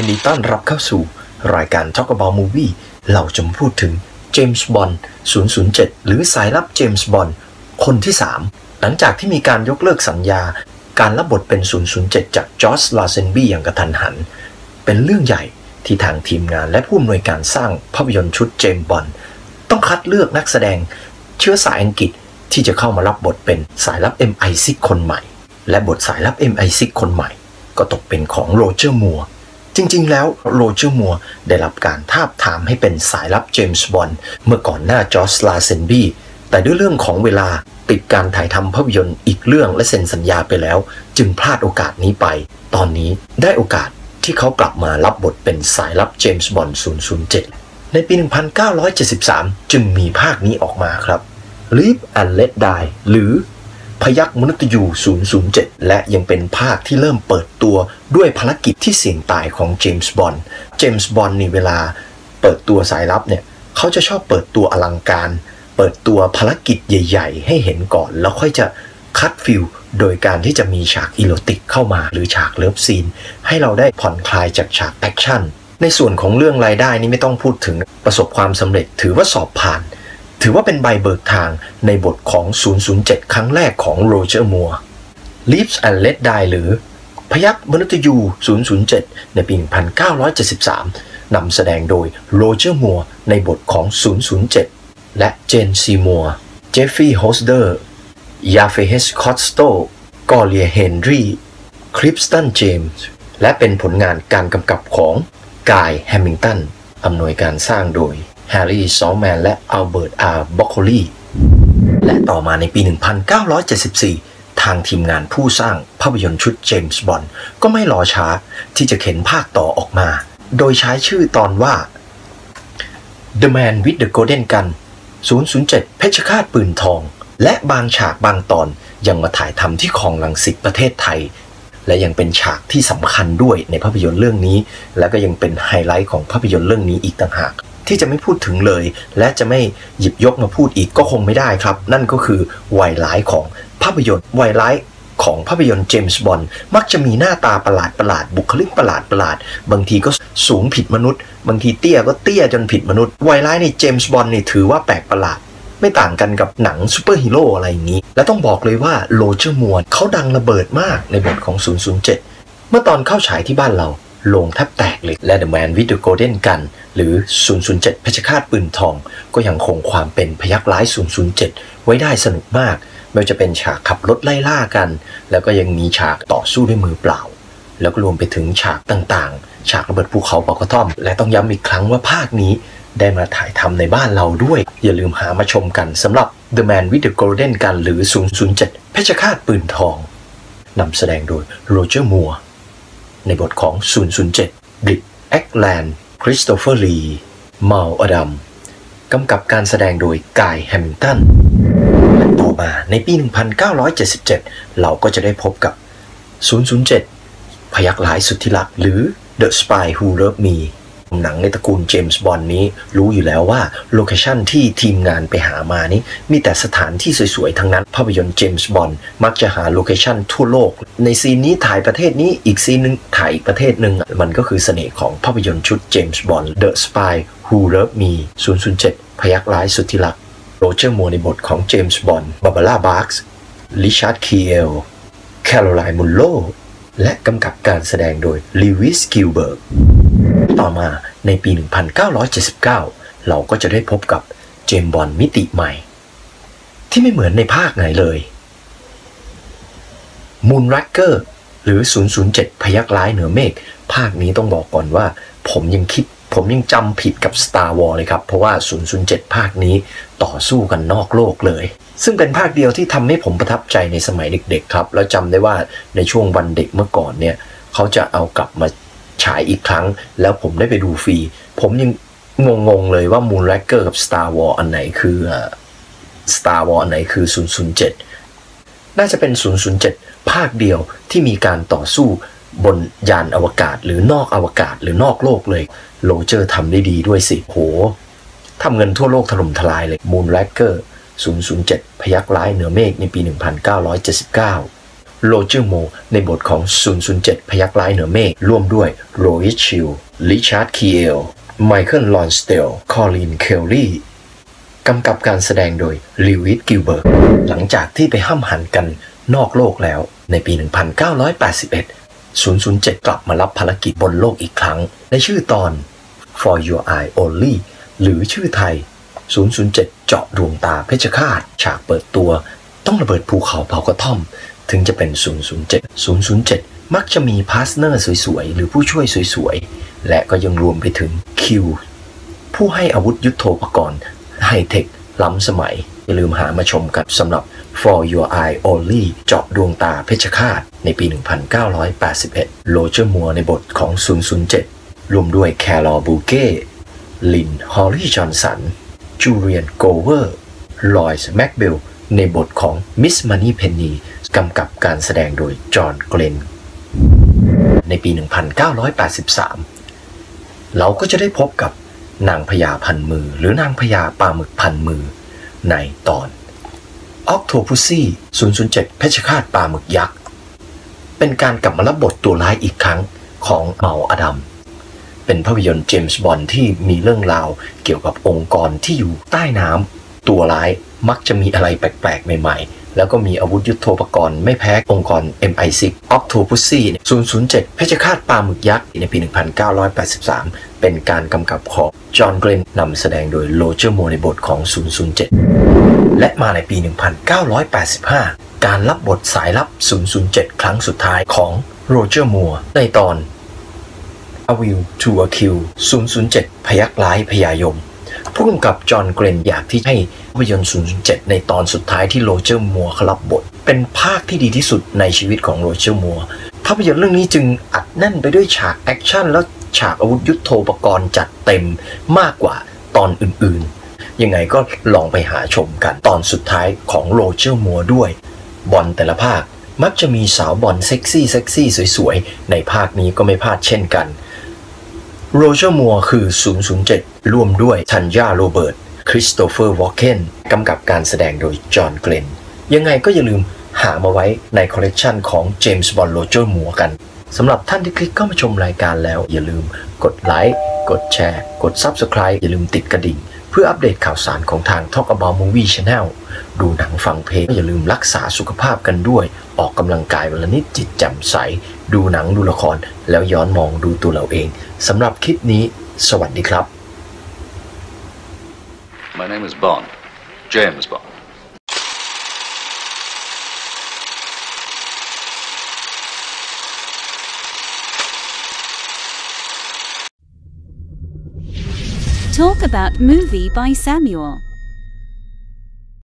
ยินดีต้อนรับเข้าสู่ รายการ Talk About Movie เราจะมาพูดถึงเจมส์บอนด์007 หรือสายลับเจมส์บอนด์คนที่ 3 หลังจากที่มีการยกเลิกสัญญา การรับบทเป็น 007 จากจอร์จลาเซนบี้อย่างกระทันหัน เป็นเรื่องใหญ่ที่ทางทีมงานและผู้อำนวยการสร้างภาพยนตร์ชุดเจมส์บอนด์ต้องคัดเลือกนักแสดงเชื้อสายอังกฤษที่จะเข้ามารับบทเป็นสายลับ MI6 คนใหม่ และบทสายลับ MI6 คนใหม่ ก็ตกเป็นของโรเจอร์มัวร์ จริง ๆ แล้วโรเจอร์มัวร์ได้รับการทาบทามให้เป็นสายลับเจมส์บอนด์เมื่อก่อนหน้าจอร์จลาเซนบี้แต่ด้วยเรื่องของเวลาติดการถ่ายทำภาพยนตร์อีกเรื่องและเซ็นสัญญาไปแล้ว จึงพลาดโอกาสนี้ไป ตอนนี้ได้โอกาสที่เขากลับมารับบทเป็นสายลับเจมส์บอนด์007 ในปี 1973 จึงมีภาคนี้ออกมาครับ Live and Let Die หรือ พยัคฆ์มฤตยู 007 และยังเป็นภาคที่เริ่มเปิดตัวด้วยภารกิจที่เสี่ยงตายของเจมส์บอนด์เจมส์บอนด์นี่เวลาเปิดตัวสายลับเนี่ยเขาจะชอบเปิดตัวอลังการ เปิดตัวภารกิจใหญ่ ๆ ให้เห็นก่อน แล้วค่อยจะ cut feel โดยการที่จะมีฉากอีโรติกเข้ามา หรือฉาก love scene ให้เราได้ผ่อนคลายจากฉากแอคชั่นในส่วนของเรื่องรายได้นี่ไม่ต้องพูดถึงประสบความสำเร็จถือว่าสอบผ่าน ถือว่าเป็นใบเบิกทางในบทของ 007 ครั้งแรกของโรเจอร์มัวร์ Live and Let Die หรือ พยัคฆ์มฤตยู 007 ในปี 1973 นำแสดงโดยโรเจอร์มัวร์ในบทของ 007 และเจนซีมัวร์ เจฟฟรีย์โฮลเดอร์ ยาเฟเฮสคอตสโต กลอเรียเฮนดรีคลิฟตันเจมส์ และเป็นผลงานการกำกับของกายแฮมิลตันอำนวยการสร้างโดย แฮร์รี่ซอลต์ซแมนและอัลเบิร์ตอาร์บร็อคโคลีและต่อมาในปี 1974 ทางทีมงานผู้สร้างภาพยนตร์ชุดเจมส์บอนด์ก็ไม่รอช้าที่จะเข็นภาคต่อออกมา โดยใช้ชื่อตอนว่า The Man with the Golden Gun 007 เพชฌฆาตปืนทอง และบางฉากบางตอนยังมาถ่ายทำที่คลองลังสิตประเทศไทย และยังเป็นฉากที่สำคัญด้วยในภาพยนตร์เรื่องนี้ และก็ยังเป็นไฮไลท์ของภาพยนตร์เรื่องนี้อีกต่างหากที่จะไม่พูดถึงเลย และจะไม่หยิบยกมาพูดอีกก็คงไม่ได้ครับ นั่นก็คือวัยร้ายของภาพยนตร์วัยร้ายของภาพยนตร์เจมส์บอนด์มักจะมีหน้าตาประหลาดประหลาดบุคลิกประหลาดประหลาด บางทีก็สูงผิดมนุษย์ บางทีเตี้ยก็เตี้ยจนผิดมนุษย์วัยร้ายในเจมส์บอนด์นี่ถือว่าแปลกประหลาด ไม่ต่างกันกับหนังซูเปอร์ฮีโร่อะไรอย่างนี้ และต้องบอกเลยว่าโรเจอร์มัวร์เขาดังระเบิดมากในบทของ 007 เมื่อตอนเข้าฉายที่บ้านเราโรงแทบแตกเลยและ The Man with the Golden Gun หรือ 007เพชฌฆาตปืนทอง ก็ยังคงความเป็นพยัคฆ์ร้าย 007 ไว้ได้สนุกมาก ไม่ว่าจะเป็นฉากขับรถไล่ล่ากัน แล้วก็ยังมีฉากต่อสู้ด้วยมือเปล่า แล้วก็รวมไปถึงฉากต่างๆ ฉากระเบิดภูเขาเผากระท่อม และต้องย้ำอีกครั้งว่าภาคนี้ ได้มาถ่ายทำในบ้านเราด้วย อย่าลืมหามาชมกันสำหรับ The Man with the Golden Gun หรือ 007 เพชฌฆาตปืนทองนำแสดงโดยโรเจอร์มัวร์ในบทของ 007บริตต์เอ็คแลนด์ คริสโตเฟอร์ลีม็อดอดัมส์กำกับการแสดงโดยกายแฮมิลตันต่อมาในปี 1977 เราก็จะได้พบกับ 007 พยัคฆ์ร้ายสุดที่รักหรือ The Spy Who Loved Me หนังในตระกูลเจมส์บอนด์นี้รู้อยู่แล้วว่า location ที่ทีมงานไปหามานี้มีแต่สถานที่สวยๆ ทั้งนั้น ภาพยนตร์เจมส์บอนด์มักจะหา location ทั่วโลก ใน scene นี้ถ่ายประเทศนี้อีก scene หนึ่งถ่ายอีกประเทศหนึ่งมันก็คือเสน่ห์ของภาพยนตร์ชุดเจมส์บอนด์ The Spy Who Loved Me 007 พยัคฆ์ร้ายสุดที่รักโรเจอร์มัวร์ในบทของเจมส์บอนด์บาบาร่าบาร์กส์ลิชาร์ดคีเอลแคโรไลน์มันโรและกำกับการแสดงโดยลูอิสกิลเบิร์ต ต่อมาในปี 1979 เราก็จะได้พบกับเจมส์บอนด์มิติใหม่ ที่ไม่เหมือนในภาคไหนเลย Moon r a c k e r หรือ 007 พยัคฆ์ร้ายเหนือเมฆภาคนี้ต้องบอกก่อนว่า ผมยังคิดผมยังจำผิดกับ Star Wars เลยครับ เพราะว่า 007 ภาคนี้ต่อสู้กันนอกโลกเลย ซึ่งเป็นภาคเดียวที่ทำให้ผมประทับใจในสมัยเด็กๆครับ แล้วจำได้ว่าในช่วงวันเด็กเมื่อก่อนเนี่ย เขาจะเอากลับมา ฉายอีกครั้ง แล้วผมได้ไปดูฟรี ผมยังงงๆเลยว่า Moon r a k e r กับ Star War อันไหนคือ Star War อันไหนคือ 007 น่าจะเป็น 007 ภาคเดียวที่มีการต่อสู้บนยานอวกาศหรือนอกอวกาศหรือนอกโลกเลยโรเจอร์ทำได้ดีด้วยสิโหทำเงินทั่วโลกถล่มทลายเลย Moonraker 007 พยัคฆ์ร้ายเหนือเมฆในปี 1979 โรเจอร์ มัวร์ในบทของ 007 พยัคฆ์ร้ายเหนือเมฆร่วมด้วยลอยส์ ไชลส์ ริชาร์ดคีลไมเคิลลอนสเดลคอรินน์ เคลรี่กำกับการแสดงโดยลิวิสกิลเบิร์ตหลังจากที่ไปห้ำหั่นกันนอกโลกแล้วในปี 1981 007 กลับมารับภารกิจบนโลกอีกครั้ง ในชื่อตอน For Your Eye Only หรือชื่อไทย 007 เจาะดวงตาเพชฌฆาต ฉากเปิดตัว ต้องระเบิดภูเขาเผากระท่อม ถึงจะเป็น 007 007 มักจะมี partner สวยๆ หรือผู้ช่วยสวยๆ และก็ยังรวมไปถึง Q ผู้ให้อาวุธยุโทโธปกรณ์ไฮเทค ล้ำสมัย อย่าลืมหามาชมกันสำหรับ For Your Eye Only เจาะดวงตาเพชฌฆาต ในปี 1981 โรเจอร์มัวร์ในบทของ 007 ร่วมด้วยแครอล บูเกต์ ลินน์ ฮอลลี่ จอห์นสัน จูเลียน โกลเวอร์ ลอยส์ แม็กซ์เวลล์ ในบทของมิสมันนี่เพนนีกำกับการแสดงโดยจอห์นเกลนในปี 1983 เราก็จะได้พบกับนางพญาพันมือ หรือนางพญาปลาหมึกพันมือ ในตอน Octopussy 007 เพชฌฆาตปลาหมึกยักษ์ เป็นการกลับมารับบทตัวร้ายอีกครั้งของเมาอดัม เป็นภาพยนตร์เจมส์บอนด์ที่มีเรื่องราวเกี่ยวกับองค์กรที่อยู่ใต้น้ำ ตัวร้ายมักจะมีอะไรแปลกๆ ใหม่ๆ แล้วก็มีอาวุธยุโทโธปกรณ์ไม่แพ้องค์กร MI6 Octopussy 007 เพชฌฆาตปลาหมึกยักษ์ ในปี 1983 เป็นการกำกับของ จอห์น เกรนนำแสดงโดยโรเจอร์โมในบทของ 007 และมาในปี 1985 การรับบทสายลับ 007 ครั้งสุดท้ายของโรเจอร์มัวในตอน A Will to a Kill 007 พยักร้ายพยายม ผู้กำกับจอห์นเกลนอยากที่ให้ภาพยนตร์ 007 ในตอนสุดท้ายที่โรเจอร์มัวร์เขารับบท เป็นภาคที่ดีที่สุดในชีวิตของโรเจอร์มัวร์ภาพยนตร์เรื่องนี้จึงอัดแน่นไปด้วยฉากแอคชั่นและฉากอาวุธยุโทโธปกรณ์จัดเต็มมากกว่าตอนอื่นๆ ยังไงก็ลองไปหาชมกันตอนสุดท้ายของโรเจอร์มัวร์ด้วย บอนด์แต่ละภาคมักจะมีสาวบอนด์เซ็กซี่เซ็กซี่สวยๆ ในภาคนี้ก็ไม่พลาดเช่นกัน โรเจอร์มัวร์คือ 007 ร่วมด้วยทันยาโรเบิร์ต คริสโตเฟอร์ วอลเคนกำกับการแสดงโดยจอห์น เกลน ยังไงก็อย่าลืมหามาไว้ในคอลเลกชันของเจมส์บอนด์โรเจอร์มัวร์กันสำหรับท่านที่คลิกเข้ามาชมรายการแล้ว อย่าลืมกดไลค์ กดแชร์ กด Subscribe อย่าลืมติดกระดิ่ง เพื่ออัปเดตข่าวสารของทาง Talk About Movie Channel ดูหนังฟังเพลงอย่าลืมรักษาสุขภาพกันด้วย ออกกำลังกายวันละนิดจิตแจ่มใส ดูหนังดูละคร แล้วย้อนมองดูตัวเราเองสำหรับคลิปนี้ สวัสดีครับ My name is Bond. James Bond. Talk about movie by Samuel.